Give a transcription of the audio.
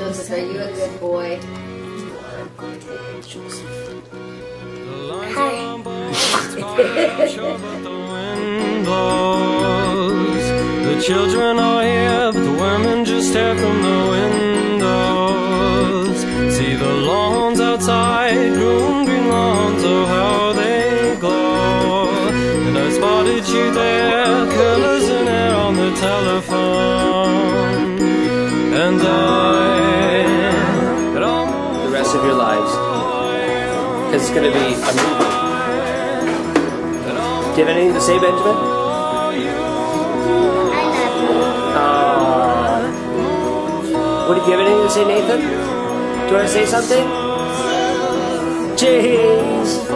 Are you a good boy? the children are here, but the women just stare from the windows. See the lawns outside, green, green lawns, oh how they glow. And I spotted you there, colors in it on the telephone. Lives. Because it's going to be a movie. Do you have anything to say, Benjamin? Aw. What do you have anything to say, Nathan? Do you want to say something? Jeez.